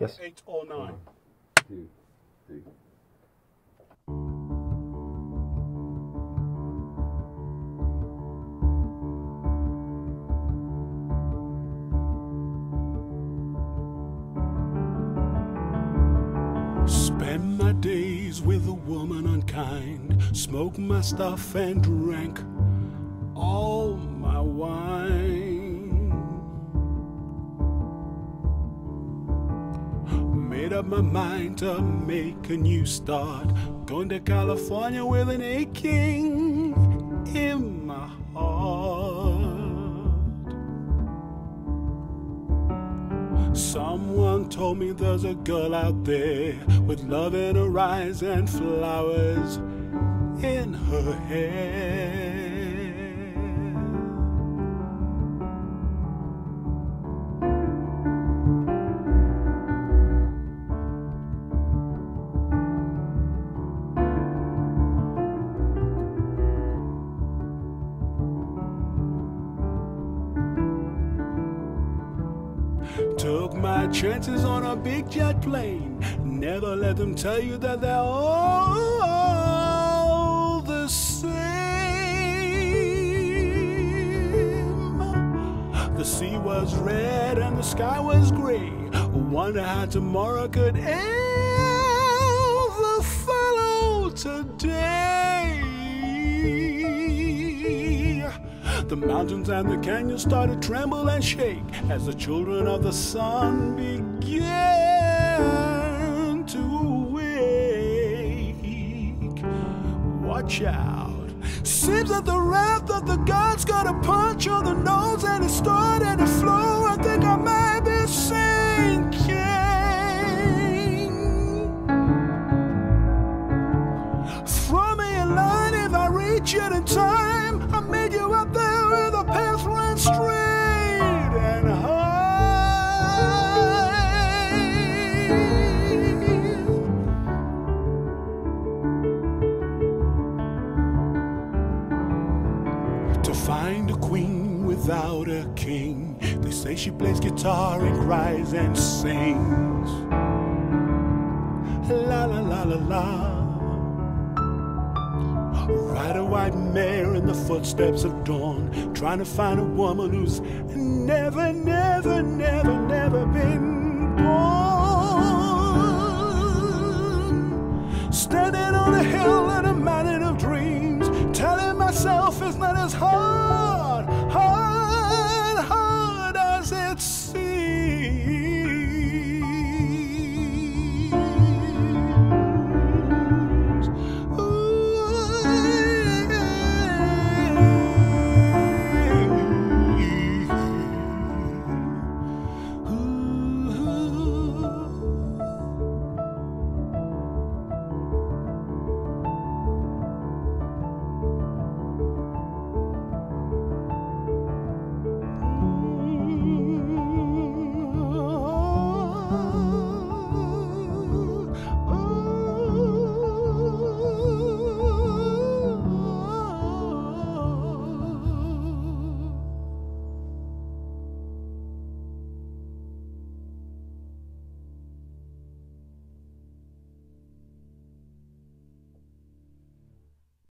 Yes. Eight or nine. Two. Spend my days with a woman unkind, smoke my stuff and drank all my wine. Made up my mind to make a new start, going to California with an aching in my heart. Someone told me there's a girl out there with love in her eyes and flowers in her hair. Took my chances on a big jet plane. Never let them tell you that they're all the same. The sea was red and the sky was gray. Wonder how tomorrow could ever The mountains and the canyons started to tremble and shake as the children of the sun begin to wake. Watch out. Seems that the wrath of the gods got a punch on the nose and it started find a queen without a king. They say she plays guitar and cries and sings. La la la la la. Ride a white mare in the footsteps of dawn, trying to find a woman who's never, never, never, never been born. Standing on a hill in a mountain of dreams, telling myself it's not as hard.